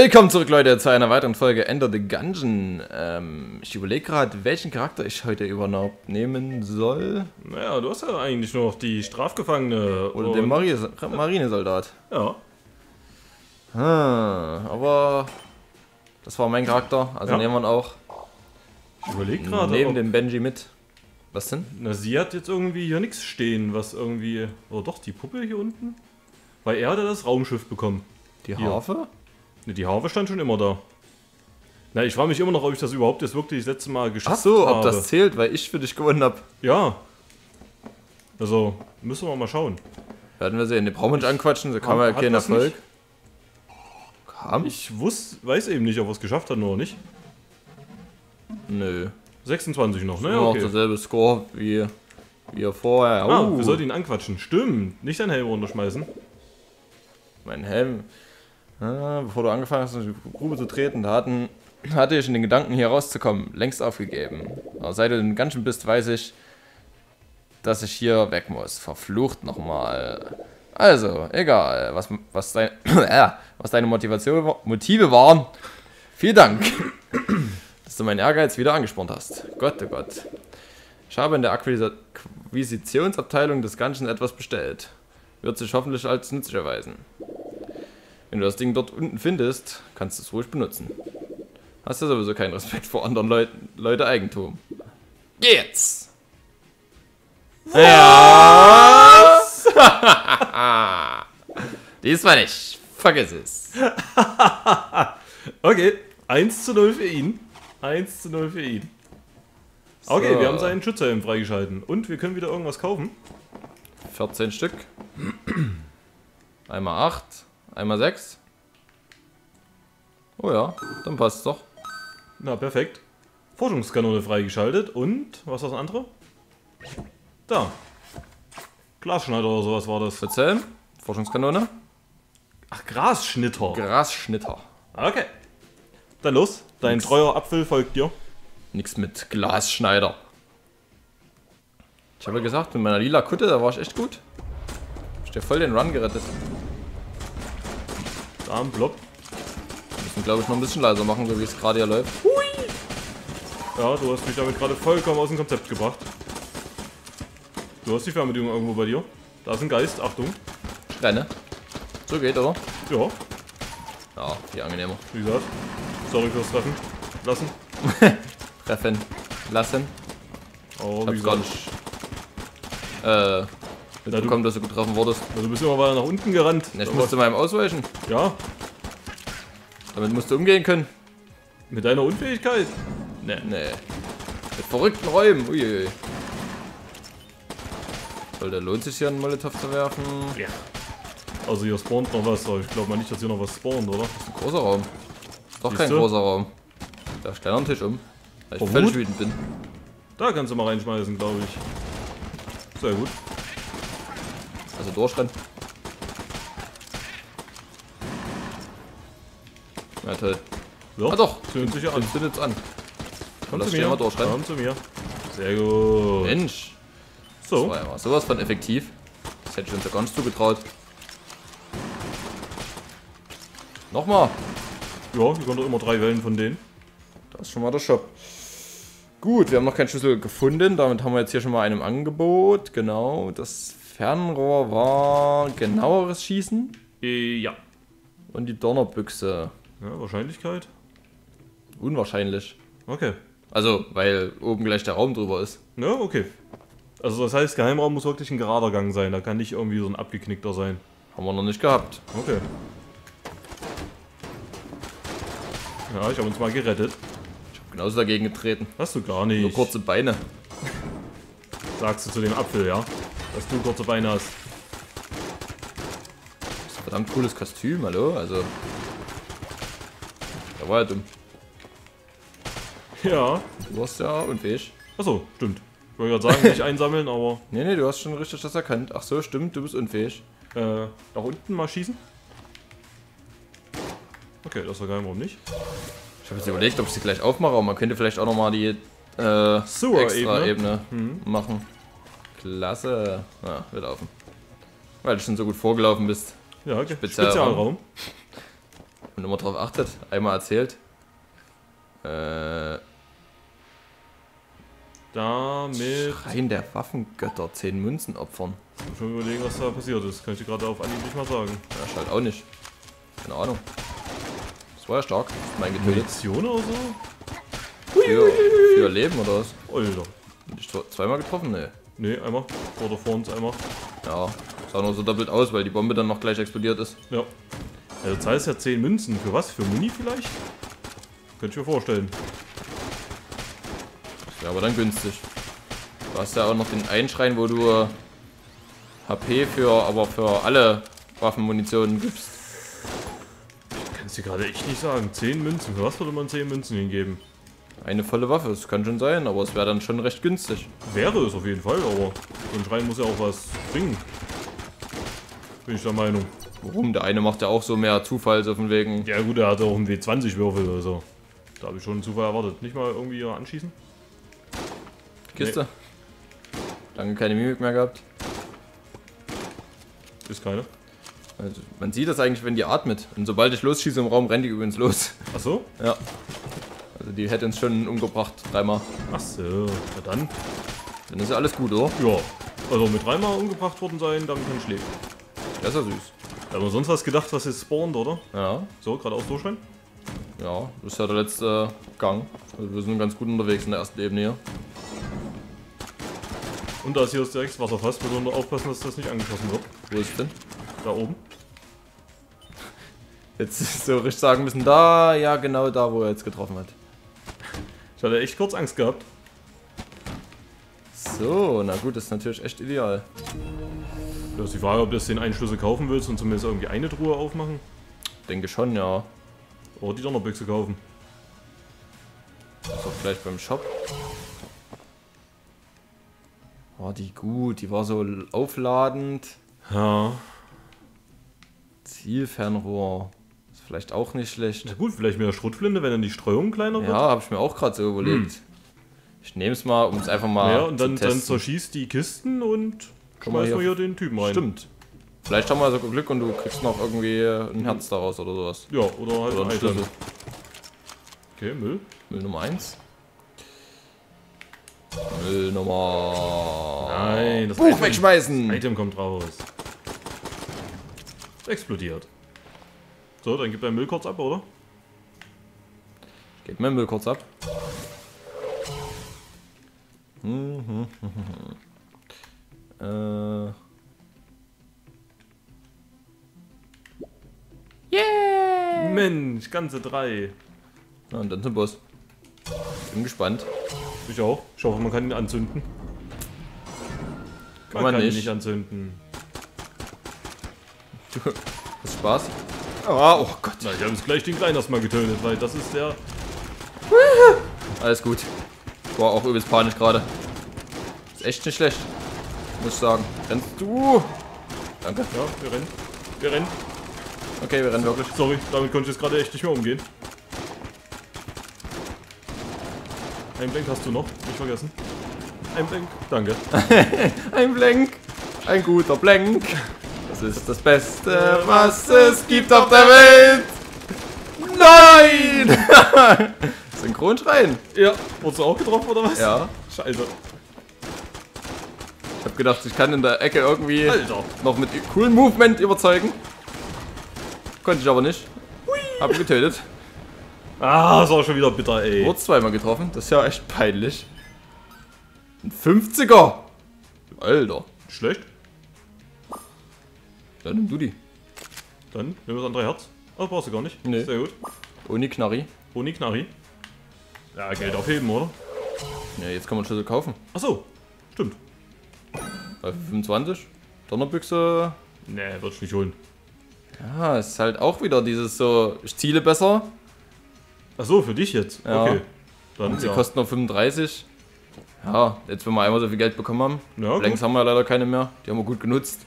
Willkommen zurück, Leute, zu einer weiteren Folge Ender the Gungeon. Ähm, ich überlege gerade, welchen Charakter ich heute überhaupt nehmen soll. Naja, du hast ja eigentlich nur noch die Strafgefangene. Oder den Mari Marinesoldat. Ja. Hm, aber das war mein Charakter, also Ja. nehmen wir ihn auch. Ich überlege gerade. Neben ob- dem Benji mit. Was denn? Na, sie hat jetzt irgendwie hier nichts stehen, was irgendwie. Oder doch, die Puppe hier unten? Weil er hat ja das Raumschiff bekommen. Die Hier. Ne, die Harfe stand schon immer da. Na, ich frage mich immer noch, ob ich das überhaupt jetzt wirklich das letzte Mal geschafft Ach so, habe. ob das zählt, weil ich für dich gewonnen habe. Ja. Also, müssen wir mal schauen. Werden wir sehen. Den brauchen wir nicht anquatschen, so kam ja kein Erfolg. Kam? Ich wusste, weiß eben nicht, ob er es geschafft hat oder nicht. Nö. 26 noch, ne? Noch Okay. derselbe Score wie, wie er vorher. Ah, Oh, wir sollten ihn anquatschen. Stimmt. Nicht dein Helm runterschmeißen. mein Helm. Bevor du angefangen hast, in die Grube zu treten, da hatten, hatte ich in den Gedanken, hier rauszukommen, längst aufgegeben. Aber seit du in Gungeon bist, weiß ich, dass ich hier weg muss. Verflucht nochmal. Also, egal, was, was, dein, äh, was deine Motivation, Motive waren. Vielen Dank, dass du meinen Ehrgeiz wieder angespornt hast. Gott, oh Gott. Ich habe in der Akquisi- Akquisitionsabteilung des Gungeon etwas bestellt. Wird sich hoffentlich als nützlich erweisen. Wenn du das Ding dort unten findest, kannst du es ruhig benutzen. Hast ja sowieso keinen Respekt vor anderen Leuten, Leute Eigentum. Geh jetzt! Ja! Diesmal nicht. Vergiss es. Okay, 1 zu 0 für ihn. 1 zu 0 für ihn. Okay, So. wir haben seinen Schützhelm freigeschalten. Und wir können wieder irgendwas kaufen. 14 Stück. Einmal 8, einmal 6. Oh ja, dann passt doch. Na, perfekt. Forschungskanone freigeschaltet. Und, was war das andere? Da. Glasschneider oder sowas war das. Verzählen. Forschungskanone. Ach, Grasschnitter. Grasschnitter. Okay. Dann los. Dein treuer Apfel folgt dir. Nix mit Glasschneider. Ich habe ja gesagt, mit meiner lila Kutte, da war ich echt gut. Ich dir voll den Run gerettet. Da am Blob. Müssen, glaube ich, noch ein bisschen leiser machen, so wie es gerade hier läuft. Ja, du hast mich damit gerade vollkommen aus dem Konzept gebracht. Du hast die Fernbedienung irgendwo bei dir. Da ist ein Geist. Achtung. Ich renne. So geht, oder? Ja, Ja, viel angenehmer. wie gesagt. Sorry fürs Treffen. Lassen. Treffen. Lassen. Aber Ich wie hab's gar gesagt, nicht. Äh, mitbekommen, dass du getroffen wurdest. Also du bist immer weiter nach unten gerannt. Ja, Ich musste meinem ausweichen. Ja, Damit musst du umgehen können. mit deiner Unfähigkeit. Ne. Nee. Mit verrückten Räumen. Uiuiui. Sollte lohnt sich hier einen Molotow zu werfen? Ja. Also hier spawnt noch was, aber ich glaube mal nicht, dass hier noch was spawnt, oder? Ein großer Raum. Doch kein Siehste? großer Raum. Da steht am Tisch um. Weil ich völlig wütend bin. Da kannst du mal reinschmeißen, glaube ich. Sehr gut. Also durchrennen. Ja toll. So, Ah doch, zündet sich ja an. zündet's an. Komm lass zu mir. mal durchrennen. Komm zu mir. Sehr gut. Mensch, das So, war ja mal sowas von effektiv. Das hätte ich uns ja gar nicht zugetraut. Nochmal. ja, wir können doch immer drei Wellen von denen. Da ist schon mal der Shop. Gut, wir haben noch keinen Schlüssel gefunden. Damit haben wir jetzt hier schon mal einen im Angebot. Genau. Das Fernrohr war genaueres Schießen. Äh, ja. Und die Donnerbüchse. Ja, Wahrscheinlichkeit. Unwahrscheinlich. Okay. Also, weil oben gleich der Raum drüber ist. Ja, okay. Also das heißt, Geheimraum muss wirklich ein gerader Gang sein. Da kann nicht irgendwie so ein abgeknickter sein. Haben wir noch nicht gehabt. Okay. Ja, ich habe uns mal gerettet. Genauso dagegen getreten. Hast du gar Nur nicht. kurze Beine. Sagst du zu dem Apfel, ja? Dass du kurze Beine hast. Das ist ein verdammt cooles Kostüm, hallo? Also. War ja dumm. Ja. Du warst ja unfähig. Achso, stimmt. Ich wollte gerade sagen, nicht einsammeln, aber Nee, nee, du hast schon richtig das erkannt. Ach so, stimmt, du bist unfähig. äh, nach unten mal schießen. Okay, das war Geheimraum nicht. Ich habe jetzt überlegt, ob ich sie gleich aufmache, aber man könnte vielleicht auch nochmal die äh, Sewer-Ebene. extra Ebene Mhm. machen. Klasse. Ja, wir laufen. Weil du schon so gut vorgelaufen bist. Ja, okay. Spezialraum. Spezialraum. Und immer drauf achtet. Einmal erzählt. Äh, Damit. Rein der Waffengötter, 10 Münzen opfern. Ich muss schon überlegen, was da passiert ist. Kann ich dir gerade auf Anhieb nicht mal sagen. Ja, ich halt auch nicht. Keine Ahnung. Das war ja stark. Mein getötet. Munition oder so? Für, für Leben oder was? Alter. Bin ich zwe- zweimal getroffen? Nee. Nee, einmal. Oder vor uns einmal. Ja. Sah nur so doppelt aus, weil die Bombe dann noch gleich explodiert ist. Ja. Ja du zahlst ja 10 Münzen. Für was? Für Muni vielleicht? Könnte ich mir vorstellen. Das wäre aber dann günstig. Du hast ja auch noch den Einschrein, wo du äh, HP für, aber für alle Waffenmunitionen gibst. Kannst du gerade echt nicht sagen. 10 Münzen. Für was würde man 10 Münzen hingeben? Eine volle Waffe, das kann schon sein, aber es wäre dann schon recht günstig. Wäre es auf jeden Fall, aber so ein Schrein muss ja auch was bringen. Bin ich der Meinung. Warum? Der eine macht ja auch so mehr Zufall, so von wegen. Ja gut, er hat auch einen W20-Würfel oder so. Da habe ich schon einen Zufall erwartet. Nicht mal irgendwie anschießen? Kiste. Lange keine Mimik mehr gehabt. Ist keine. Also, man sieht das eigentlich, wenn die atmet. Und sobald ich losschieße im Raum, rennt die übrigens los. Ach so? Ja. Also die hätte uns schon umgebracht, dreimal. Ach so. Na dann. Dann ist ja alles gut, oder? Ja. Also mit dreimal umgebracht worden sein, damit kann ich leben. Das ist ja süß. Da haben wir sonst was gedacht, was jetzt spawnt, oder? Ja, So, geradeaus durchrennen? ja, das ist ja der letzte Gang. Also wir sind ganz gut unterwegs in der ersten Ebene hier. Und da ist hier das direkt Wasserfass, müssen wir aufpassen, dass das nicht angeschossen wird. Wo ist denn? Da oben. Jetzt so richtig sagen müssen, da, ja genau da, wo er jetzt getroffen hat. Ich hatte echt kurz Angst gehabt. So, na gut, das ist natürlich echt ideal. Da ist die Frage, ob du den einen Schlüssel kaufen willst und zumindest irgendwie eine Truhe aufmachen. Denke schon, ja. Oder die Donnerbüchse kaufen. Ist gleich beim Shop. War die gut, die war so aufladend. Ja. Zielfernrohr. Ist vielleicht auch nicht schlecht. Na gut, vielleicht mit der Schrotflinte, wenn dann die Streuung kleiner wird. Ja, habe ich mir auch gerade so überlegt. Ich nehme es mal, um es einfach mal Ja, und dann, zu dann zerschießt die Kisten und Guck mal schmeißt mal hier. hier den Typen rein. Stimmt. Vielleicht haben wir sogar Glück und du kriegst noch irgendwie ein Herz daraus oder sowas. Ja, oder halt Oder ein ein Item. Schlüssel. Okay, Müll. Müll Nummer 1. Müll Nummer... Nein, das Buch Item- wegschmeißen! Item kommt raus. Explodiert. So, dann gib dein Müll kurz ab, oder? Gib mir den Müll kurz ab. Mhm. Äh. Yeah! Mensch, ganze drei. Na, und dann zum Boss. Bin gespannt. Ich auch. Ich hoffe, man kann ihn anzünden. Kann man ihn nicht. nicht anzünden. Du hast Spaß? Ah, oh Gott. Na, ich habe jetzt gleich den Kleinen erstmal getötet, weil das ist der. Alles gut. Ich war auch übelst panisch gerade. Ist echt nicht schlecht. Muss ich sagen. Rennst du? Danke. Ja, wir rennen. Wir rennen. Okay, wir rennen wirklich. Sorry, damit konnte ich jetzt gerade echt nicht mehr umgehen. Ein Blank hast du noch, nicht vergessen. Ein Blank, danke. Ein Blank. Ein guter Blank. Das ist das Beste, was es gibt auf der Welt. Nein! Synchronschreien. Ja, wurdest du auch getroffen oder was? Ja. Scheiße. Ich hab gedacht, ich kann in der Ecke irgendwie Alter. noch mit coolen Movement überzeugen. Konnte ich aber nicht. Hab ihn getötet. Ah, das war schon wieder bitter, ey. Wurde zweimal getroffen. Das ist ja echt peinlich. Ein 50er. Alter. Schlecht. Dann nimm du die. Dann wir das andere Herz. Oh, brauchst du gar nicht. Nee. Sehr gut. Uni Knarri. Boni Knarri. Ja, Geld aufheben, oder? Ja, jetzt kann man Schlüssel kaufen. Ach so. Stimmt. Bei 25. Donnerbüchse. Nee, würde ich nicht holen. Ja, ist halt auch wieder dieses so, ich ziele besser. Ach so, für dich jetzt. Ja. Okay. Dann Sie ja. kosten noch 35. Ja, jetzt wenn wir einmal so viel Geld bekommen haben. Ja. Längst haben wir leider keine mehr. Die haben wir gut genutzt.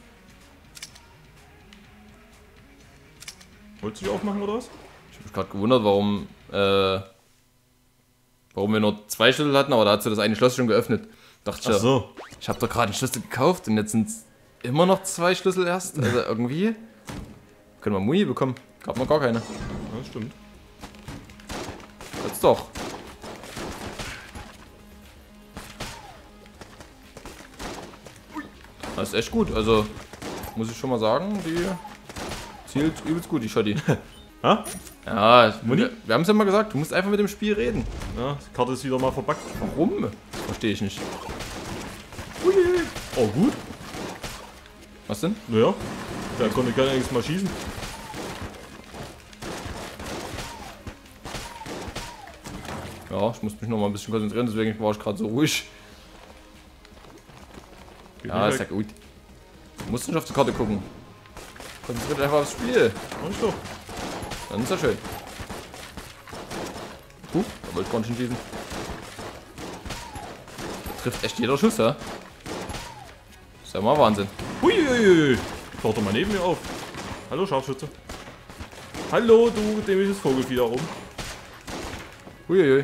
Wolltest du die aufmachen oder was? Ich habe mich gerade gewundert, warum, äh, warum wir nur zwei Schlüssel hatten, aber da hat sie das eine Schloss schon geöffnet. Dachte ich, Ach so. Ich habe doch gerade einen Schlüssel gekauft und jetzt sind es immer noch zwei Schlüssel erst. Also irgendwie. Können wir Muni bekommen? Gab noch gar keine. das stimmt. Jetzt doch. Das ist echt gut. Also, muss ich schon mal sagen, die zielt übelst gut, die Schotti. Ha? Ja, Muni? wir, wir haben es ja mal gesagt, du musst einfach mit dem Spiel reden. Ja, die Karte ist wieder mal verbackt. Warum? Verstehe ich nicht. Oh, gut. Was denn? Naja, der konnte gar nichts mal schießen. Ja, ich muss mich noch mal ein bisschen konzentrieren, deswegen war ich gerade so ruhig. Geht Ja, ist ja gut. Du musst nicht auf die Karte gucken. Konzentriert einfach aufs Spiel. Ich doch. Dann ist ja schön. Huh, da wollte ich gar nicht schießen. Da trifft echt jeder Schuss, ja? Ist ja mal Wahnsinn. Huiuiui. Taucht doch mal neben mir auf. Hallo, Scharfschütze. Hallo, du dämliches Vogelfieh da oben. Huiuiui.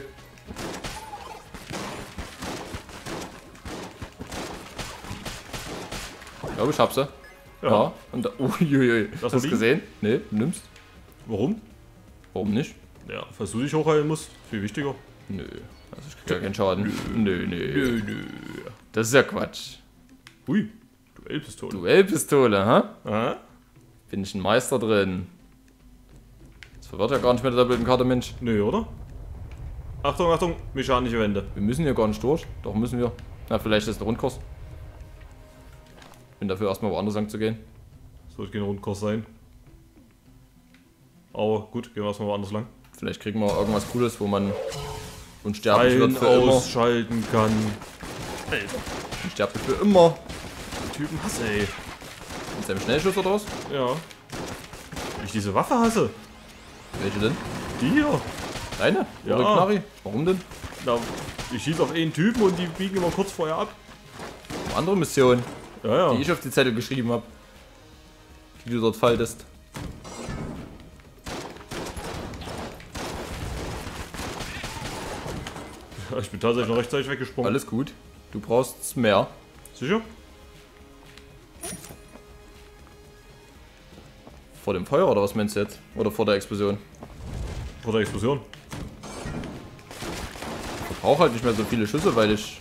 Ich glaube, ich hab's ja. Ja. Und da, uiuiui. Hast du gesehen? Nee, du nimmst. Warum? Warum nicht? Ja, falls du dich hochheilen musst, viel wichtiger. Nö. Also ich krieg ja keinen Schaden. Nö, nö. nö. Das ist ja Quatsch. Hui, Duellpistole. Duellpistole, ha? Aha. Bin ich ein Meister drin. Das verwirrt ja gar nicht mit der doppelten Karte, Mensch. Nö, oder? Achtung, Achtung, mechanische Wände. Wir müssen hier gar nicht durch. Doch müssen wir. Na, vielleicht ist es ein Rundkurs. Bin dafür erstmal woanders lang zu gehen. Soll kein Rundkurs sein. Aber gut, gehen wir erstmal woanders lang. Vielleicht kriegen wir irgendwas Cooles, wo man unsterblich wird Ein für immer. ausschalten kann. Alter, Unsterblich für immer. Die Typen hasse, ey. Mit seinem Schnellschuss oder was? Ja. Ich diese Waffe hasse. Welche denn? Die hier. Deine? Ja. Knarri? Warum denn? Na, ich schieße auf einen Typen und die biegen immer kurz vorher ab. Andere Mission, Ja, die ja. ich auf die Zettel geschrieben habe. Die du dort faltest. Ich bin tatsächlich noch rechtzeitig weggesprungen. Alles gut. Du brauchst mehr. Sicher? Vor dem Feuer oder was meinst du jetzt? Oder vor der Explosion? Vor der Explosion. Ich brauche halt nicht mehr so viele Schüsse, weil ich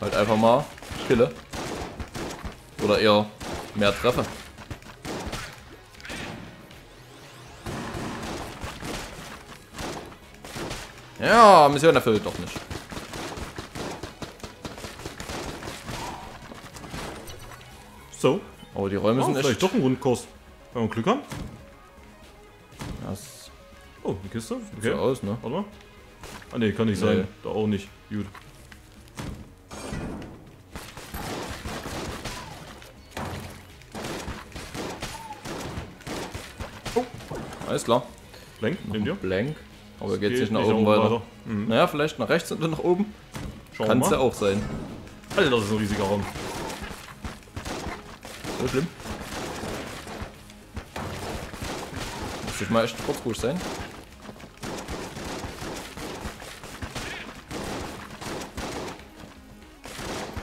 halt einfach mal kille. Oder eher mehr treffe. Ja, Mission erfüllt doch nicht. So. Aber die Räume Oh, sind vielleicht echt... doch ein Rundkurs. Wenn wir Glück haben. Das Oh, eine Kiste. sieht Okay. so aus, ne? Warte mal. Ah ne, kann nicht Nee. sein. Da auch nicht. Gut. Alles klar. Blank, nimm dir. Blank. Aber er geht, Geht sich nach oben weiter. Mhm. Naja, vielleicht nach rechts und dann nach oben. Schauen Kann wir es ja mal. auch sein. Alter, das ist ein riesiger Raum. So schlimm. Muss ich mal echt kurz ruhig sein.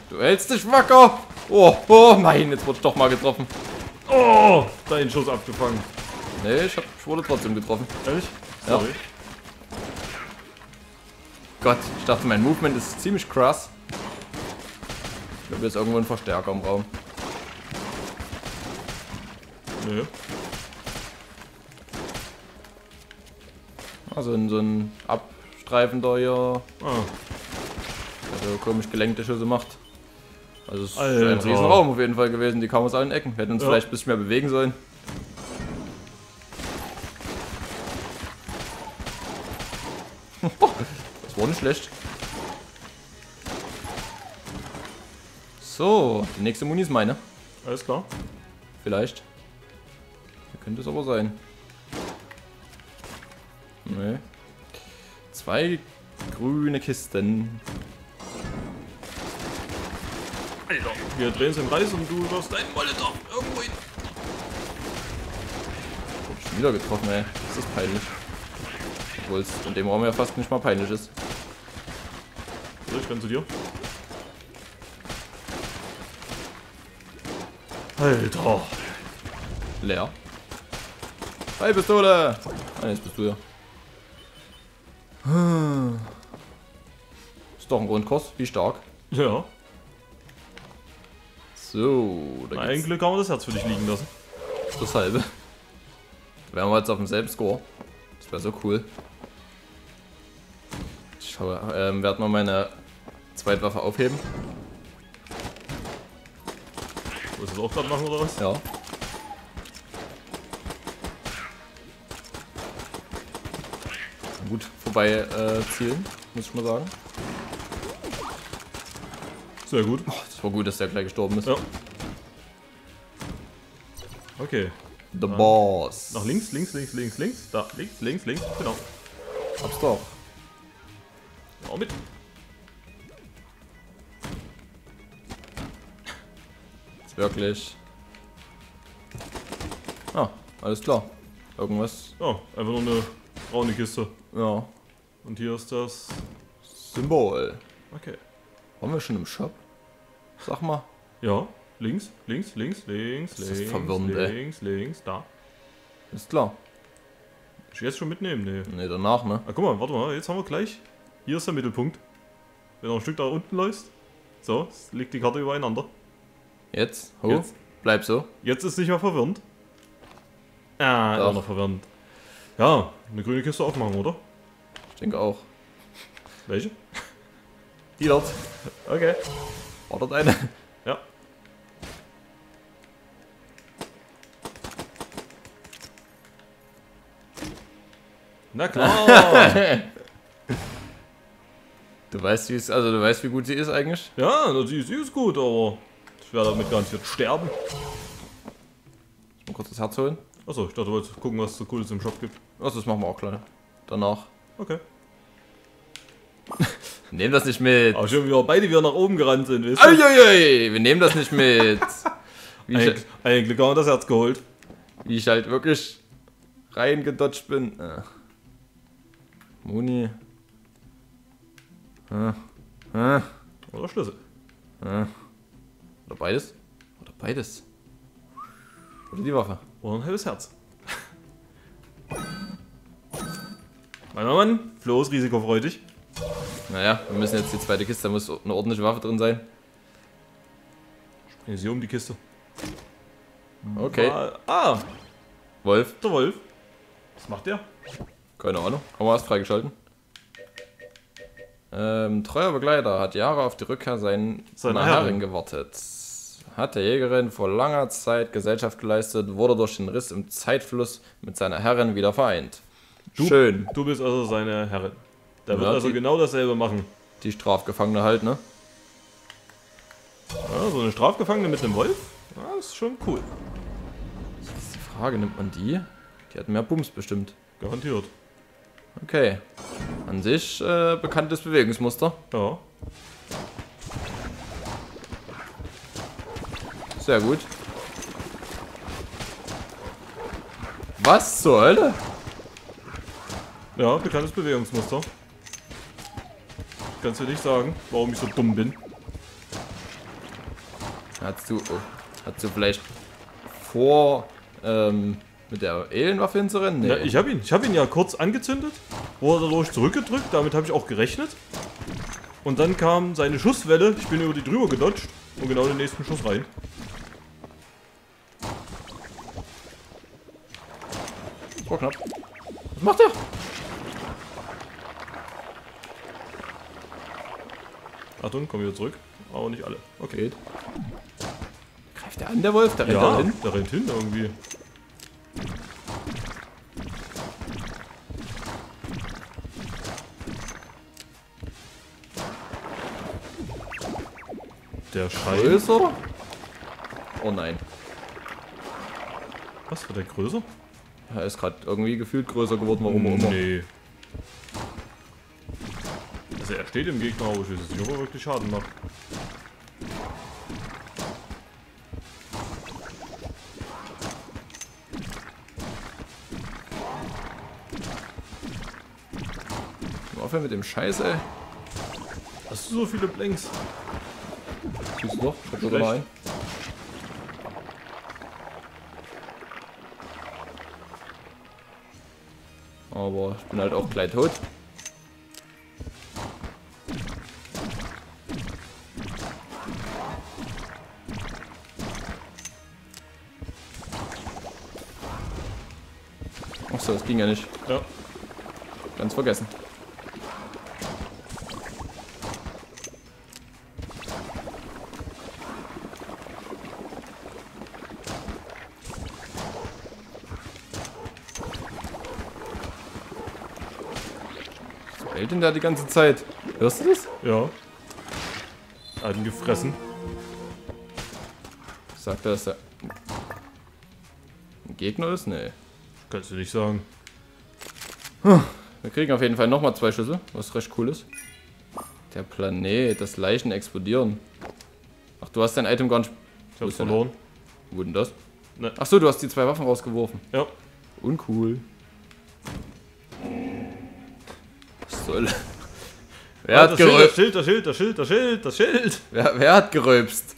Du hältst dich wacker! Oh, oh nein, jetzt wurde ich doch mal getroffen. Oh, deinen Schuss abgefangen. Nee, ich, hab, ich wurde trotzdem getroffen. Ehrlich? Ja. Sorry. Gott, ich dachte, mein Movement ist ziemlich krass. Ich glaube, hier ist irgendwo ein Verstärker im Raum. Nö. Also ein, so ein abstreifender hier, Ah, der so komisch gelenkte Schüsse macht. Also es ist ein Alter. riesen Raum auf jeden Fall gewesen, die kamen aus allen Ecken. Wir hätten uns Ja. vielleicht ein bisschen mehr bewegen sollen. das war nicht schlecht. So, die nächste Muni ist meine. alles klar. Vielleicht. Könnte es aber sein. Nee. Zwei grüne Kisten. Alter. Wir drehen es im Kreis und du wirst deinen Molotow irgendwo hin. Hab ich schon wieder getroffen, ey. Das ist peinlich. Obwohl es in dem Raum ja fast nicht mal peinlich ist. So, ich renn zu dir. Alter. Leer. Pfeilpistole! Ah, jetzt bist du ja. Hm. Ist doch ein Grundkurs. Wie stark. Ja. So, da Na, ein geht's Glück haben wir das Herz für dich liegen lassen. das halbe. Da wären wir jetzt auf demselben Score. Das wäre so cool. Ich schaue, ähm, werde mal meine Zweitwaffe aufheben. Willst du das auch gerade machen oder was? Ja. Gut vorbei äh, zielen, muss ich mal sagen. Sehr gut. Es war gut, dass der gleich gestorben ist. Ja. Okay. The Boss. Nach links, links, links, links, links. Da, links, links, links. Genau. Hab's doch. Auch mit. Wirklich. Ah, alles klar. Irgendwas. Ja, einfach nur eine braune Kiste. Ja. Und hier ist das. Symbol. Okay. Waren wir schon im Shop? Sag mal. Ja, links, links, links, links, Das ist links, links, links, da. Ist klar. Ich jetzt schon mitnehmen? Nee. Ne, danach, ne? Ah, guck mal, warte mal, jetzt haben wir gleich. Hier ist der Mittelpunkt. Wenn du ein Stück da unten läufst. So, liegt die Karte übereinander. Jetzt? Ho. Jetzt. Bleib so. Jetzt ist nicht mehr verwirrend. Ah, Doch. immer noch verwirrend. Ja, eine grüne Kiste aufmachen, oder? Ich denke auch. Welche? Die dort. Okay. War dort eine? Ja. Na klar. Du weißt, wie es, also du weißt, wie gut sie ist eigentlich? ja, sie, sie ist gut, aber ich werde damit garantiert sterben. Mal kurz das Herz holen. Achso, ich dachte, du wolltest gucken, was es so cooles im Shop gibt. Achso, das machen wir auch gleich. Danach. Okay. Nehmen das nicht mit. Aber schon, wie wir beide wieder nach oben gerannt sind, weißt du? Uiuiui, wir nehmen das nicht mit. Wie ich, Ein, ein Glück haben wir das Herz geholt. wie ich halt wirklich reingedodged bin. Äh. Muni. Äh. Äh. Oder Schlüssel. Oder beides? Oder beides? Oder die Waffe? Oder ein helles Herz. mein Mann, Flo ist risikofreudig. Naja, wir müssen jetzt die zweite Kiste, da muss eine ordentliche Waffe drin sein. Bringen Sie um die Kiste. Okay. Ah, ah, Wolf, der Wolf. Was macht der? keine Ahnung. Haben wir was freigeschalten? Ähm, treuer Begleiter hat Jahre auf die Rückkehr seinen, Seiner. Herrin gewartet. Hat der Jägerin vor langer Zeit Gesellschaft geleistet, wurde durch den Riss im Zeitfluss mit seiner Herrin wieder vereint. Du- Schön. Du bist also seine Herrin. Der wird also die- genau dasselbe machen. Die Strafgefangene halt, ne? Ja, so eine Strafgefangene mit einem Wolf? Ja, ist schon cool. Ist die Frage, nimmt man die? Die hat mehr Bums bestimmt. Garantiert. Okay. An sich äh, bekanntes Bewegungsmuster. Ja. Sehr gut. Was zur Hölle? Ja, bekanntes Bewegungsmuster. Kannst du nicht sagen, warum ich so dumm bin. Hast du, oh, hast du vielleicht vor, ähm, mit der Alienwaffe hinzurennen? Nee. Ja, ich habe ihn, ich habe ihn ja kurz angezündet, wurde dadurch zurückgedrückt, damit habe ich auch gerechnet. Und dann kam seine Schusswelle, ich bin über die drüber gedodged und genau den nächsten Schuss rein. War knapp. Was macht er? Achtung, komm wieder zurück. Aber nicht alle. Okay. Geht. Greift der an, der Wolf? Der rennt Ja, da hin. der rennt hin irgendwie. Der Schein. Größer? Oh nein. Was, wird der größer? Er ist gerade irgendwie gefühlt größer geworden, warum auch immer. Nee. Also er steht im Gegner, aber ich weiß nicht, ob er wirklich Schaden macht. Aufhören mit dem Scheiß, ey. Hast du so viele Blanks? Schießt du doch? Ich hab sogar einen. Aber ich bin halt auch gleich tot. Achso, das ging ja nicht. Ja. Ganz vergessen. Denn da die ganze Zeit? Hörst du das? Ja. Hat ihn gefressen. Sagt er, dass er ein Gegner ist? Nee. Kannst du nicht sagen. Wir kriegen auf jeden Fall nochmal zwei Schüsse, was recht cool ist. Der Planet, das Leichen explodieren. Ach, du hast dein Item gar nicht. Ich hab's verloren. Wo denn das? Ne. Ach so, du hast die zwei Waffen rausgeworfen. Ja. Uncool. Soll. Wer hat das gerülpst? Schild, das Schild, das Schild, das Schild, das Schild. Wer, wer hat gerülpst?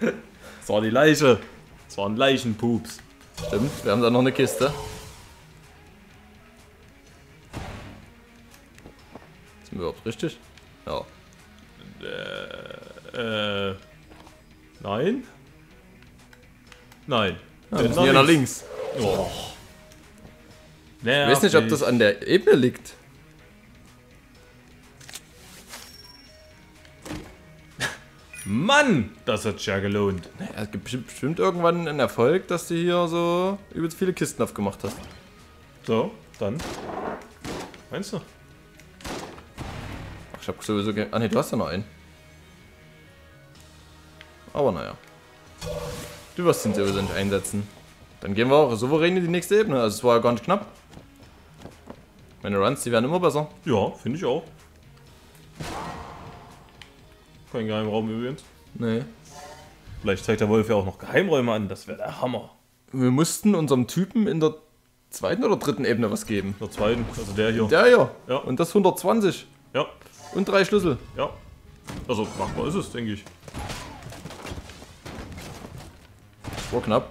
Das war die Leiche. Das waren Leichenpups. Stimmt, wir haben da noch eine Kiste. Sind wir überhaupt richtig? Ja. Äh. Nein? Nein. ja wir müssen hier nach links. Oh. Ich weiß nicht, ob das an der Ebene liegt. Mann, das hat sich ja gelohnt. Naja, es gibt bestimmt- irgendwann einen Erfolg, dass du hier so übelst viele Kisten aufgemacht hast. So, dann. Meinst du? Ach, ich hab sowieso. Ah, ne, du hast ja noch einen. Aber naja. Du wirst ihn sowieso nicht einsetzen. Dann gehen wir auch souverän in die nächste Ebene. Also, es war ja gar nicht knapp. Meine Runs, die werden immer besser. Ja, finde ich auch. Kein Geheimraum übrigens. Nee. Vielleicht zeigt der Wolf ja auch noch Geheimräume an. Das wäre der Hammer. Wir mussten unserem Typen in der zweiten oder dritten Ebene was geben. Der zweiten, also der hier. Der hier. Ja. Und das 120. Ja, Und drei Schlüssel. ja. Also machbar ist es, denke ich. War knapp.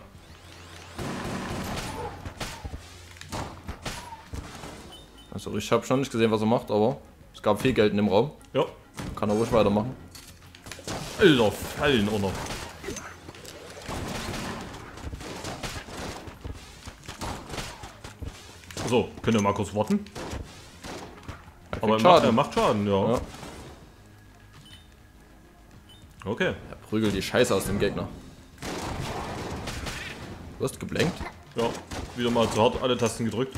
Also ich habe schon nicht gesehen, was er macht, aber es gab viel Geld in dem Raum. Ja. Kann er ruhig weitermachen. Alter, Fallen auch noch. So, können wir mal kurz warten. Aber er macht, Schaden. er macht Schaden, ja. Ja. Okay. Er prügelt die Scheiße aus dem Gegner. Du hast geblenkt? Ja, wieder mal zu hart alle Tasten gedrückt.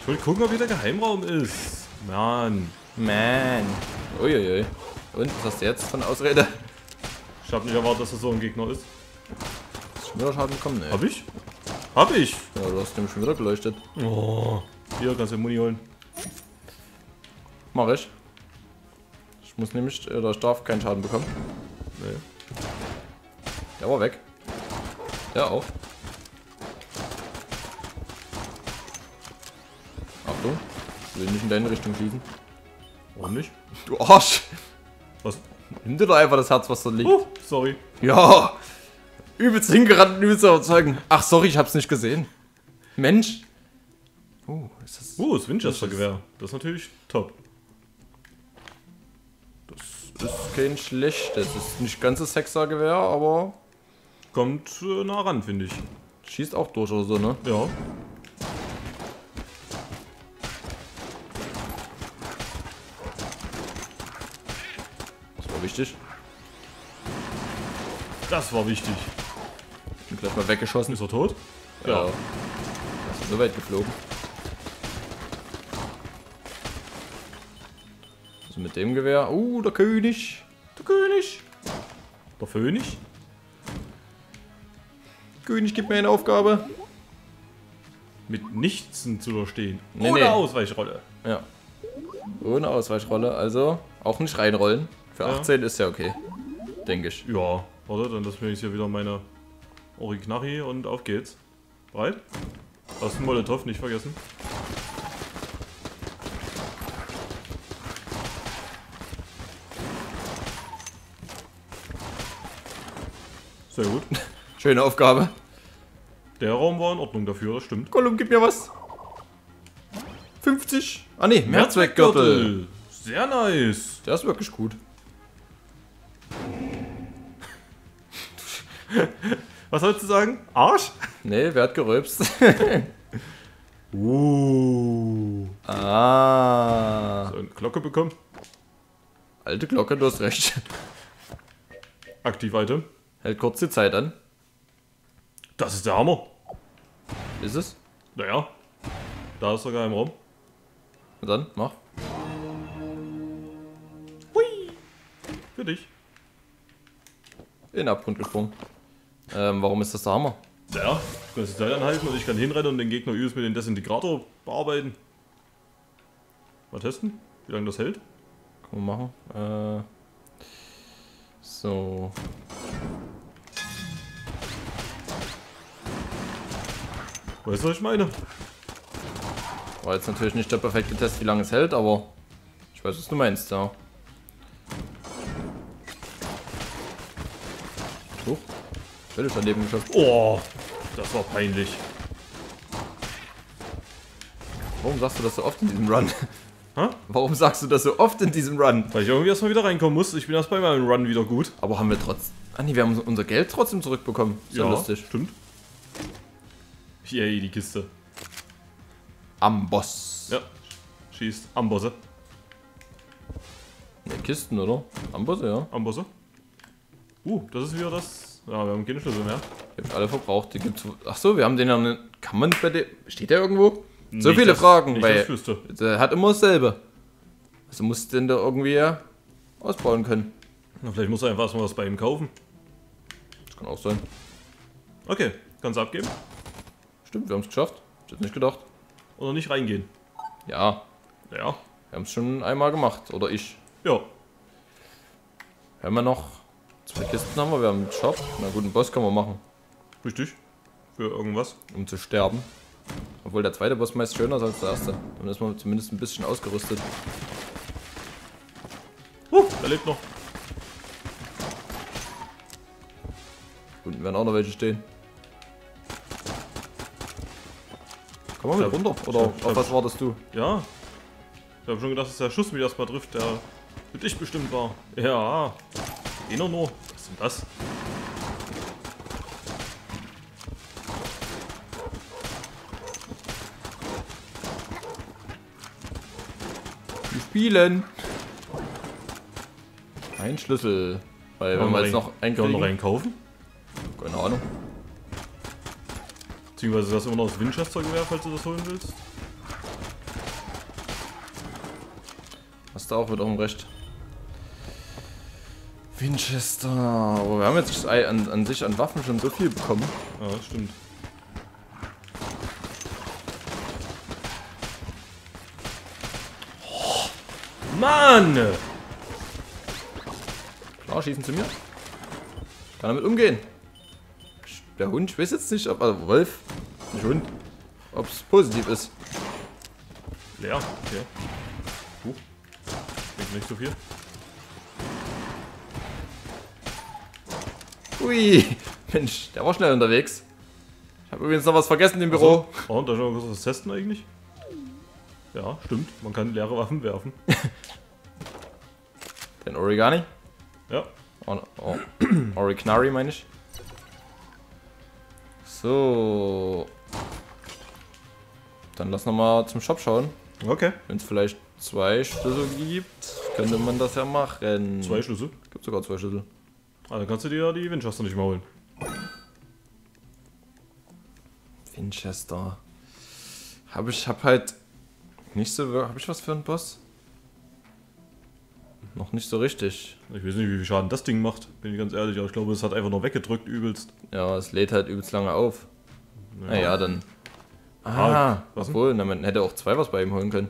Ich wollte gucken, ob wieder Geheimraum ist. Mann, Man. Uiuiui. Und, was hast du jetzt von Ausrede? ich habe nicht erwartet, dass das so ein Gegner ist. Hast du schon wieder Schaden bekommen? Nee. Hab ich? Hab ich! Ja, du hast nämlich schon wieder geleuchtet. Oh. Hier, kannst du Muni holen. Mach ich. Ich muss nämlich, oder ich darf keinen Schaden bekommen. Nee. Der war weg. Der auch. Achtung. Ich will nicht in deine Richtung schießen. Warum nicht? Du Arsch! Was? Nimm dir doch einfach das Herz, was da liegt. Oh, sorry. Ja! Übelst hingerannt und übelst überzeugen. Ach, sorry, ich hab's nicht gesehen. Mensch! Oh, ist das. Oh, das Winchester-Gewehr. Das ist natürlich top. Das ist kein schlechtes. Das ist nicht ganzes Sechser-Gewehr, aber Kommt äh, nah ran, finde ich. schießt auch durch oder so, ne? Ja. Wichtig. Das war wichtig. Bin gleich mal weggeschossen. Ist er tot? Ja. Das ist so weit geflogen. Also mit dem Gewehr. Uh, der König. Der König. Der Phönix? König gibt mir eine Aufgabe. Mit nichts zu überstehen. Nee, Ohne nee. Ausweichrolle. Ja. Ohne Ausweichrolle. Also auch nicht reinrollen. Für Ja. 18 ist ja okay. Denke ich. Ja, warte, dann lassen wir jetzt hier wieder meine Oriknarri und auf geht's. Bereit? Hast du Molotow nicht vergessen? Sehr gut. Schöne Aufgabe. Der Raum war in Ordnung dafür, das stimmt. Gollum, gib mir was. 50. Ah ne, Mehrzweckgürtel. Sehr nice. Der ist wirklich gut. Was sollst du sagen? Arsch? Nee, wer hat gerülpst? Uh. ah. So, eine Glocke bekommen. Alte Glocke, du hast recht. Aktiv-Item. Hält kurz die Zeit an. Das ist der Hammer. Ist es? Naja. Da ist sogar im Raum. Und dann, mach. Hui. Für dich. In den Abgrund gesprungen. Ähm, warum ist das der Hammer? Ja, du kannst die Zeit anhalten und ich kann hinrennen und den Gegner übelst mit dem Desintegrator bearbeiten. Mal testen, wie lange das hält. Kann man machen. Äh, so. Weißt du, was ich meine? War jetzt natürlich nicht der perfekte Test, wie lange es hält, aber ich weiß, was du meinst, ja. Huch. Völlig daneben geschossen. Oh, das war peinlich. Warum sagst du das so oft in diesem Run? Hä? Warum sagst du das so oft in diesem Run? Weil ich irgendwie erstmal wieder reinkommen muss. Ich bin erst bei meinem Run wieder gut. Aber haben wir trotz. Ah nee, wir haben unser Geld trotzdem zurückbekommen. Ist ja, lustig. stimmt. Yay, die Kiste. Am Boss. Ja, schießt. Ambosse. Ne, Kisten, oder? Ambosse, ja. Ambosse. Uh, das ist wieder das. Ja, wir haben keine Schlüssel mehr. Ich alle verbraucht. Die gibt's. Ach so, wir haben den ja. ne- Kann man bei dem. Steht der irgendwo? So Nicht viele das- Fragen, nicht, weil der hat immer dasselbe. Also musst du den da irgendwie ausbauen können. Na, vielleicht muss er einfach erstmal was bei ihm kaufen. Das kann auch sein. Okay, kannst du abgeben Stimmt, wir haben es geschafft. Ich hätte nicht gedacht. oder nicht reingehen? Ja, Ja. wir haben es schon einmal gemacht. Oder ich. Ja. Wir haben ja noch zwei Kisten haben wir. Wir haben einen Shop. Na gut, einen Boss können wir machen, Richtig. Für irgendwas. um zu sterben. Obwohl der zweite Boss meist schöner ist als der erste. Dann ist man zumindest ein bisschen ausgerüstet. Uh, er lebt noch. Unten werden auch noch welche stehen. Komm mal mit runter. Oder ich hab- ich auf was wartest du? Ja. Ich habe schon gedacht, dass der Schuss mich erstmal trifft, der für dich bestimmt war. Ja. Nur. Was ist denn das? Wir spielen. Ein Schlüssel. Weil wenn wir jetzt noch einen können wir noch einen kaufen. Keine Ahnung. Beziehungsweise das immer noch das Winchester-Gewehr, falls du das holen willst. Hast du auch wiederum recht. Winchester. Aber wir haben jetzt an, an sich an Waffen schon so viel bekommen. Ja, das stimmt. Mann! Klar, schießen zu mir. Ich kann damit umgehen. Der Hund, ich weiß jetzt nicht, ob. Also Wolf, nicht Hund. Ob es positiv ist. Leer, okay. Huch. Klingt nicht so viel. Ui, Mensch, der war schnell unterwegs. Ich habe übrigens noch was vergessen im Büro. Oh, und da schon mal was testen eigentlich? Ja, stimmt. Man kann leere Waffen werfen. Den Origami. Ja. Oh, oh. Originari meine ich. So. Dann lass noch mal zum Shop schauen. Okay. Wenn es vielleicht zwei Schlüssel gibt, könnte man das ja machen. Zwei Schlüssel. Gibt sogar zwei Schlüssel. Ah, dann kannst du dir ja die Winchester nicht mehr holen. Winchester. Habe ich, hab halt nicht so, hab ich was für einen Boss? Noch nicht so richtig. Ich weiß nicht, wie viel Schaden das Ding macht, bin ich ganz ehrlich, aber ich glaube, es hat einfach nur weggedrückt übelst. Ja, es lädt halt übelst lange auf. Naja, dann. Ah, Ah, was obwohl, na, man hätte auch zwei was bei ihm holen können.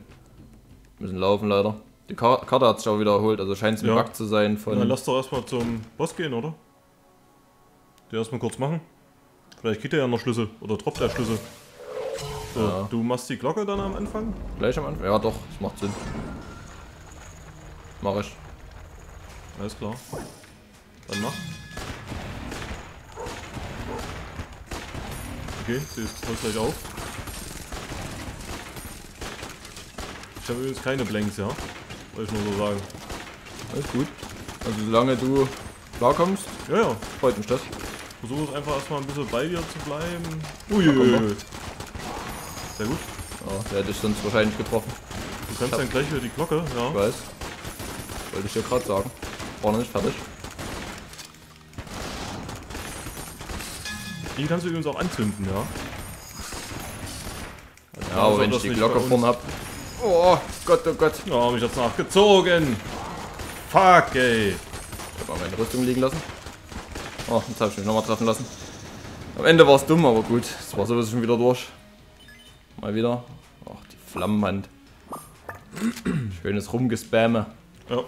Müssen laufen leider. Die Kar Karte hat sich auch wieder erholt, also scheint es ein Ja. Bug zu sein Dann von. lass doch erstmal zum Boss gehen, oder? Der erstmal kurz machen. Vielleicht kriegt er ja noch Schlüssel oder droppt er Schlüssel. So, Ja. du machst die Glocke dann am Anfang? Gleich am Anfang? Ja, doch, das macht Sinn. Mach ich. Alles klar. Dann mach. Okay, sie ist gleich auf. Ich habe übrigens keine Blanks, ja. Wollte ich nur so sagen. Alles gut. Also solange du klarkommst, Ja, ja. freut mich das. Versuche es einfach erstmal ein bisschen bei dir zu bleiben. Uiuiui. Sehr gut. Ja, der hätte ich sonst wahrscheinlich getroffen. Du kannst dann gleich wieder die Glocke, Ich ja. weiß. Wollte ich dir gerade sagen. War noch nicht fertig. Die kannst du übrigens auch anzünden, ja. Ja, aber Also wenn ich die Glocke vorne hab. Oh Gott, oh Gott. Ja, hab ich jetzt nachgezogen. Fuck, ey. Ich hab mal meine Rüstung liegen lassen. Oh, jetzt habe ich mich nochmal treffen lassen. Am Ende war es dumm, aber gut. Es war sowieso schon wieder durch. Mal wieder. Ach, die Flammenhand. Schönes Rumgespamme. Ja.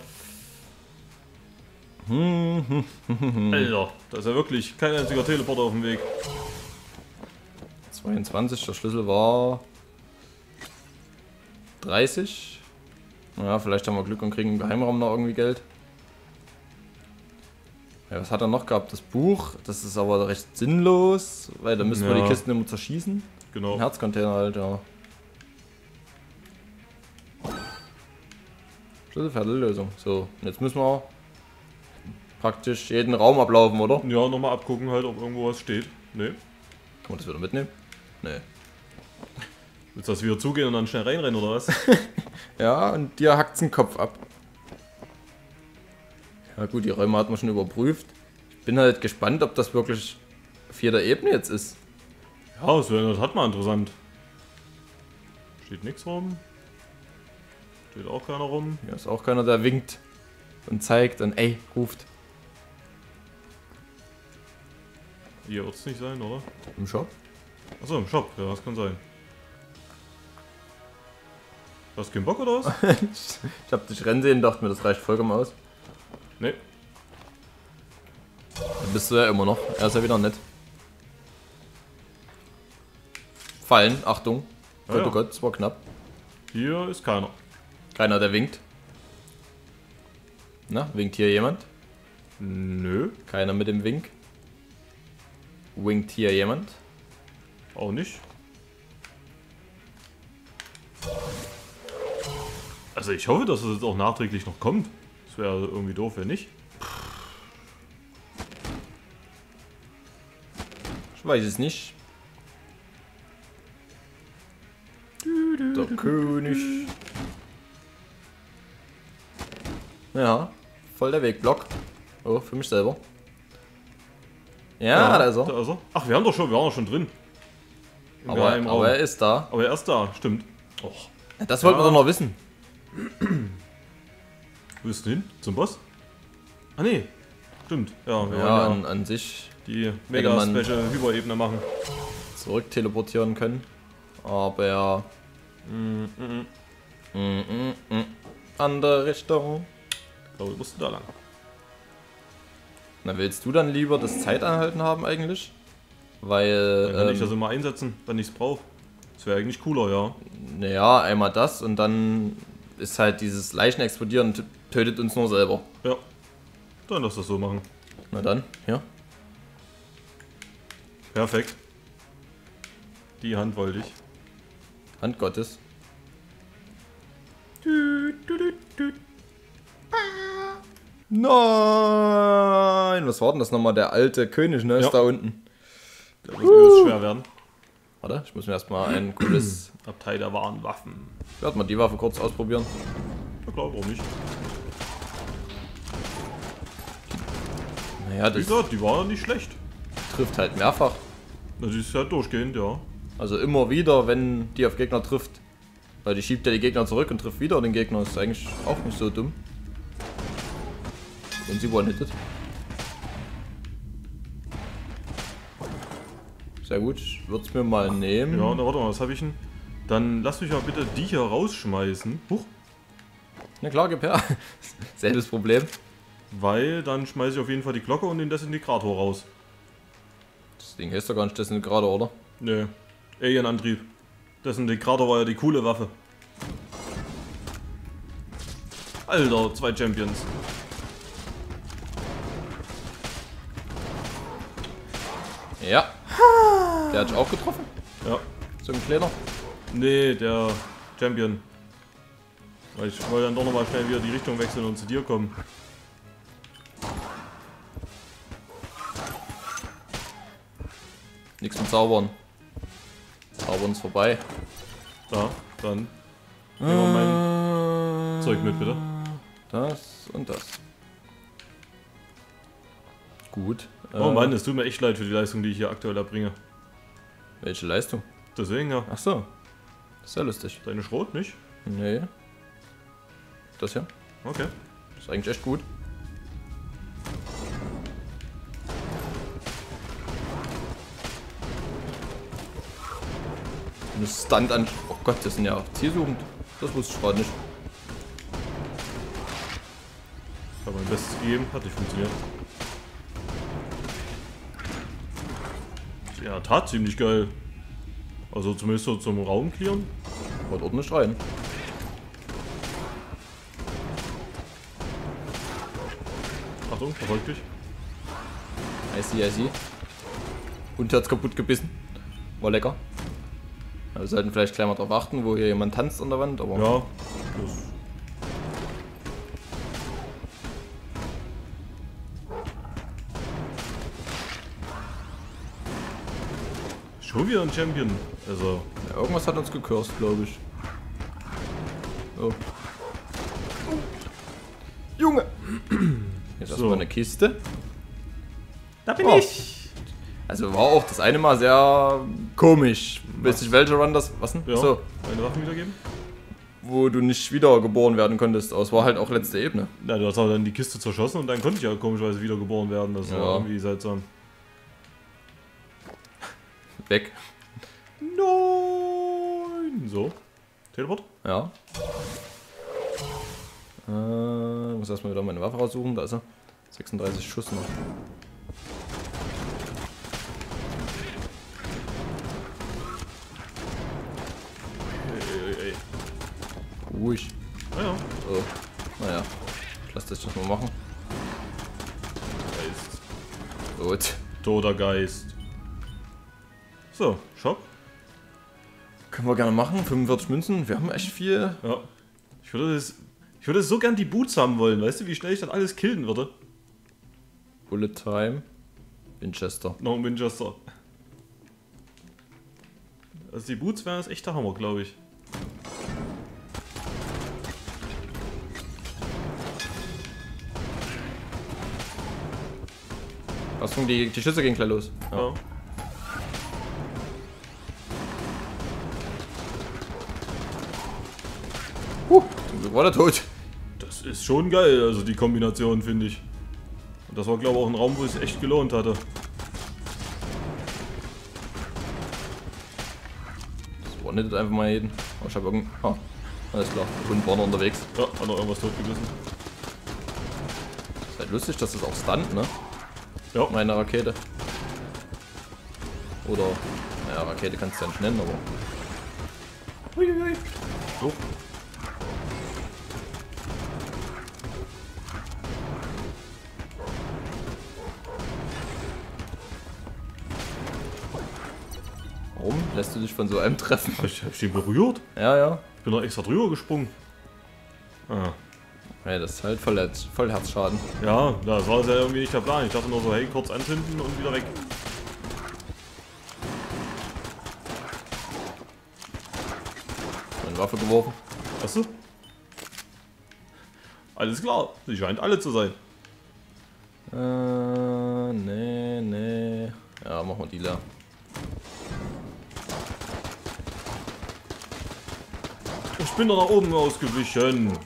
Alter, da ist ja wirklich kein einziger Teleporter auf dem Weg. 22, der Schlüssel war 30. Ja, vielleicht haben wir Glück und kriegen im Geheimraum noch irgendwie Geld. Ja, was hat er noch gehabt? Das Buch, das ist aber recht sinnlos, weil da müssen wir Ja. die Kisten immer zerschießen. Ein Genau. Herzcontainer halt, ja. Schlüsselfertiglösung. So, und jetzt müssen wir praktisch jeden Raum ablaufen, oder? Kann Ja, nochmal abgucken halt, ob irgendwo was steht. Nee. man das wieder mitnehmen? Nee. Willst du das wieder zugehen und dann schnell reinrennen oder was? Ja, und dir hackt's den Kopf ab. Ja gut, die Räume hat man schon überprüft. Ich bin halt gespannt, ob das wirklich auf jeder Ebene jetzt ist. ja, das der Tat mal interessant. Steht nichts rum. Steht auch keiner rum. Hier ist auch keiner, der winkt und zeigt und ey, ruft. Hier wird es nicht sein, oder? Im Shop? Achso, im Shop. Ja, das kann sein. Hast du keinen Bock oder was? Ich hab dich rennen sehen, dachte mir, das reicht vollkommen aus. nee. Dann bist du ja immer noch. Er ist ja wieder nett. Fallen, Achtung. Ja, Gott, ja. oh Gott, es war knapp. Hier ist keiner. Keiner, der winkt. Na, winkt hier jemand? Nö, Keiner mit dem Wink. Winkt hier jemand? auch nicht. Also ich hoffe, dass es jetzt auch nachträglich noch kommt. Das wäre irgendwie doof, wenn nicht. Ich weiß es nicht. Der König. Ja, voll der Wegblock. Oh, für mich selber. Ja, da ist er. Da ist er. Ach, wir haben doch schon, wir waren doch schon drin. Im Aber, aber er ist da. aber er ist da, stimmt. Och, Das wollten Ja. wir doch noch wissen. Wo ist denn hin? Zum Boss? Ah nee, stimmt. Ja, wir Ja, wollen an, ja an sich die mega special Hyperebene machen. zurück teleportieren können. Aber Mm, mm, mm. mm, mm, mm, andere Richtung. Ich glaube, wir mussten da lang. Na, willst du dann lieber das Zeitanhalten haben eigentlich? Weil, Dann kann ich das ähm, immer einsetzen, wenn ich es brauche. Das wäre eigentlich cooler, ja. naja, einmal das und dann ist halt dieses Leichen explodieren tötet uns nur selber. Ja. Dann lass das so machen. Na dann, ja. Perfekt. Die Hand wollte ich. Hand Gottes. Nein! Was war denn das nochmal? Der alte König, ne? Ist Ja. da unten. Der wird übelst schwer werden. Warte, ich muss mir erstmal ein cooles. Abteil der wahren Waffen. Ich werde mal die Waffe kurz ausprobieren. Ja klar, warum nicht? Naja, Wie das gesagt, die war nicht schlecht. trifft halt mehrfach. Das ist halt durchgehend, ja. Also immer wieder, wenn die auf Gegner trifft. Weil die schiebt ja die Gegner zurück und trifft wieder den Gegner. Ist eigentlich auch nicht so dumm. Wenn sie one-hittet. Sehr gut, ich würde es mir mal nehmen. Ja, na warte mal, was habe ich denn? Dann lass mich mal bitte die hier rausschmeißen. Huch. Na klar, gib her. Selbes Problem. Weil dann schmeiße ich auf jeden Fall die Glocke und den Desintegrator raus. Das Ding heißt doch gar nicht dessen gerade, oder? Nee. Alien-Antrieb. Desintegrator war ja die coole Waffe. Alter, zwei Champions. Ja. Der hat dich auch getroffen? Ja. So ein kleiner? Nee, der Champion. Weil ich wollte dann doch nochmal schnell wieder die Richtung wechseln und zu dir kommen. Nichts mit Zaubern. Zaubern ist vorbei. Da, dann. Nehmen wir mein Zeug mit, bitte. Das und das. Gut. Oh äh, Mann, es tut mir echt leid für die Leistung, die ich hier aktuell erbringe. Welche Leistung? Deswegen ja. Ach so. Das ist ja lustig. Deine Schrot nicht? Nee. Das hier? Okay. Das ist eigentlich echt gut. Eine Stunt an. Oh Gott, das sind ja auch zielsuchend. Das wusste ich gerade nicht. Ich habe mein Bestes gegeben, hat nicht funktioniert. Ja, tat ziemlich geil. Also zumindest so zum Raum clearen. Haut ordentlich rein. Achtung, verfolgt dich. I see, I see. Und hat's kaputt gebissen. War lecker. Wir sollten vielleicht gleich mal drauf achten, wo hier jemand tanzt an der Wand, aber. Ja, das. Schon wieder ein Champion. Also, Ja, irgendwas hat uns gekürzt, glaube ich. Oh. Junge! Jetzt So. erstmal eine Kiste. da bin Oh. ich. Also war auch das eine Mal sehr komisch. Weiß nicht, welcher Run das. Was denn? Ja, So, meine Waffen wiedergeben. wo du nicht wiedergeboren werden konntest. Aber es war halt auch letzte Ebene. Na, du hast aber dann die Kiste zerschossen und dann konnte ich ja komischerweise wiedergeboren werden. Das war Ja. irgendwie seltsam. Weg. Nein! So. Teleport? Ja. Äh, muss erstmal wieder meine Waffe raussuchen. Da ist er. 36 Schuss noch. Ey, ey, ey. Ruhig. Naja, So. Naja. Ich lass das doch mal machen. Geist. Gut. Toter Geist. So, Shop. Können wir gerne machen. 45 Münzen. Wir haben echt viel. Ja. Ich würde das. Ich würde so gern die Boots haben wollen. Weißt du, wie schnell ich dann alles killen würde? Bullet Time. Winchester. Noch ein Winchester. Also die Boots wären das echter Hammer, glaube ich. Achtung, die, die Schüsse gehen gleich los. Ja. Huh, Glück war der tot. Das ist schon geil, also die Kombination, finde ich. Und das war, glaube ich, auch ein Raum, wo es echt gelohnt hatte. Das war nicht einfach mal jeden. Oh, ich hab irgend. Ah, alles klar. Hund war noch unterwegs. Ja, hat noch irgendwas totgebissen. Ist halt lustig, dass das auch stunt, ne? Ja, Meine Rakete. Oder. Naja, Rakete kannst du ja nicht nennen, aber. Von so einem treffen? Hab ich, hab ich den berührt? Ja, ja. Ich bin doch extra drüber gesprungen. Ah. Ja, das ist halt voll, voll Herzschaden. Ja, das war ja irgendwie nicht der Plan. Ich dachte nur so, hey, kurz anzünden und wieder weg. Meine Waffe geworfen. Hast du? Alles klar, sie scheint alle zu sein. Äh, nee, nee. Ja, machen wir die leer. Bin doch nach oben ausgewichen.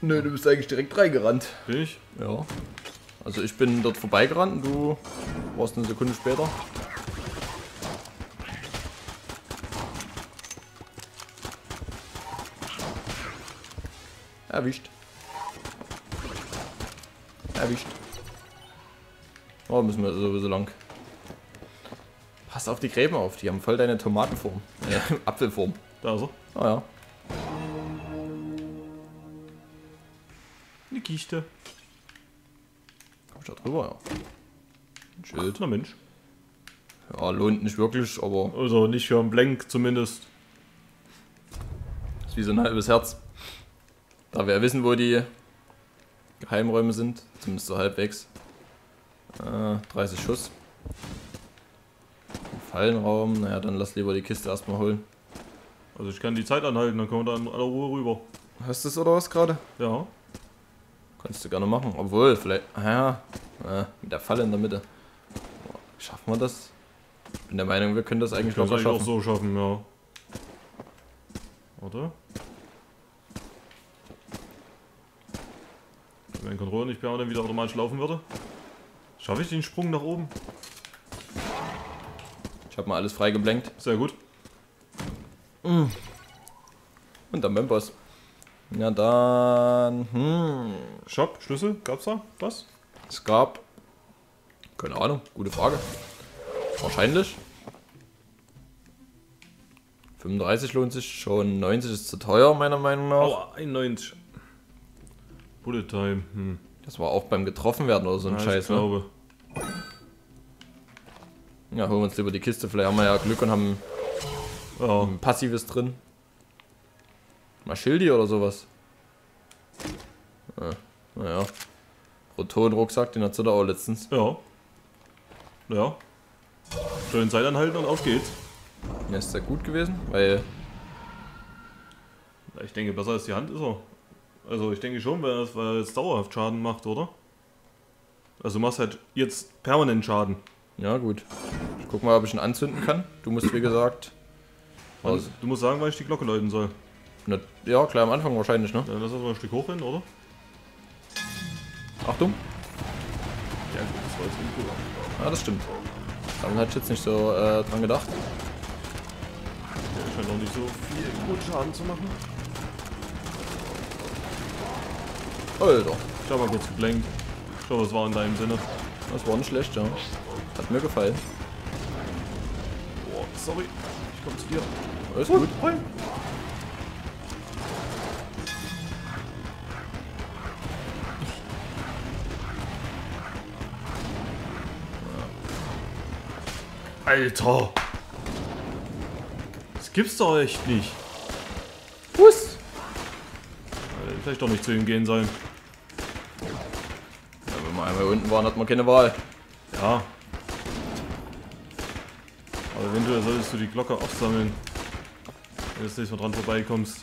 Nö, du bist eigentlich direkt reingerannt. Ich? Ja. Also ich bin dort vorbeigerannt und du warst eine Sekunde später. Erwischt. Erwischt. Oh, müssen wir sowieso lang. Pass auf die Gräben auf, die haben voll deine Tomatenform. Äh, Apfelform. Da ist er. Ah ja. Eine Kiste. Komm ich da drüber, ja. Ein Schild. Na Mensch. Ja, lohnt nicht wirklich, aber Also nicht für einen Blank zumindest. ist wie so ein halbes Herz. Da wir ja wissen, wo die Geheimräume sind, zumindest so halbwegs. Äh, 30 Schuss. Fallenraum, naja, dann lass lieber die Kiste erstmal holen. Also ich kann die Zeit anhalten, dann kommen wir da in aller Ruhe rüber. Hast du es oder was gerade? Ja. Kannst du gerne machen. Obwohl, vielleicht. ah Ja, äh, mit der Falle in der Mitte. Schaffen wir das? Bin der Meinung, wir können das eigentlich locker eigentlich auch schaffen. so schaffen, ja. Warte. Wenn mein Controller nicht permanent wieder automatisch laufen würde. Schaffe ich den Sprung nach oben? Ich habe mal alles frei geblenkt. Sehr gut. Und dann beim Boss. Ja, dann. Hm. Shop, Schlüssel, gab's da was? Es gab. Keine Ahnung, gute Frage. Wahrscheinlich. 35 lohnt sich schon, 90 ist zu teuer, meiner Meinung nach. Aua, 91. Bullet Time. Hm. Das war auch beim getroffen werden oder so ein Ja, Scheiß, ich ne? glaube. Ja, holen wir uns lieber die Kiste, vielleicht haben wir ja Glück und haben Ja. ein passives drin. Mal Schildi oder sowas. Ja, naja. Proton-Rucksack, den hat sie da auch letztens. Ja. Ja. Schön Zeit anhalten und auf geht's. Mir ist sehr gut gewesen, weil Ich denke, besser als die Hand ist er. Also ich denke schon, weil, es- weil er dauerhaft Schaden macht, oder? Also du machst halt jetzt permanent Schaden. Ja, gut. Ich guck mal, ob ich ihn anzünden kann. Du musst, wie gesagt. Also, du musst sagen, wann ich die Glocke läuten soll. ne, ja, gleich am Anfang wahrscheinlich, ne? Dann lass uns mal ein Stück hochrennen, oder? Achtung. Ja, gut, das war jetzt uncool. Ja, das stimmt. Damit hatte ich jetzt nicht so äh, dran gedacht. Der scheint auch nicht so viel gut Schaden zu machen. Alter, Ich hab mal kurz geblenkt. Ich hoffe, es war in deinem Sinne. das war nicht schlecht, ja. Hat mir gefallen. Boah, sorry. Ich komm zu dir. Alles gut. Rein. Alter! Das gibt's doch echt nicht. Bus. Hätte Vielleicht doch nicht zu ihm gehen sollen. Ja, wenn wir einmal unten waren, hat man keine Wahl. Ja. Aber eventuell solltest du die Glocke aufsammeln. Wenn du das nächste Mal dran vorbeikommst.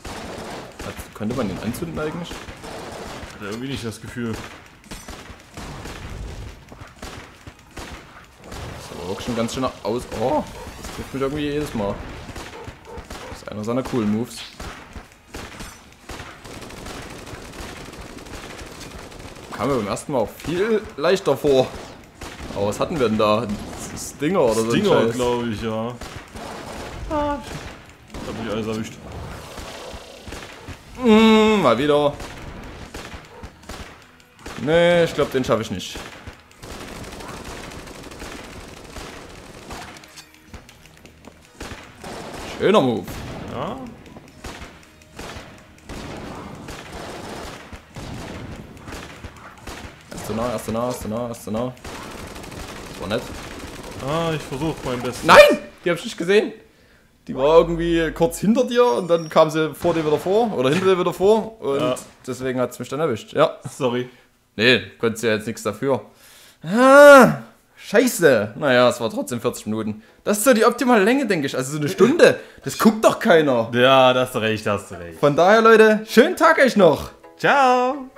Hat, konnte man den anzünden eigentlich? Hat er irgendwie nicht das Gefühl. Das ist aber wirklich schon ganz schön aus. Oh, das trifft mich irgendwie jedes Mal. Das ist einer seiner coolen Moves. Kam mir beim ersten Mal auch viel leichter vor. Aber was hatten wir denn da? Stinger oder so Stinger, glaube ich, ja. Ah, ich hab mich alles erwischt. Mm, mal wieder. Nee, ich glaube, den schaffe ich nicht. Schöner Move. Ja, Erste nah, erste nah, erste nah, erste nah. Das war nett. ah, ich versuche mein Bestes. Nein! Die hab ich nicht gesehen. Die war irgendwie kurz hinter dir und dann kam sie vor dir wieder vor oder hinter dir wieder vor und Ja. deswegen hat es mich dann erwischt. Ja. Sorry. Nee, konntest ja jetzt nichts dafür. Ah, scheiße. Naja, es war trotzdem 40 Minuten. Das ist so die optimale Länge, denke ich. Also so eine Stunde. Das guckt doch keiner. Ja, da hast du recht, da hast du recht. Von daher, Leute, schönen Tag euch noch. Ciao!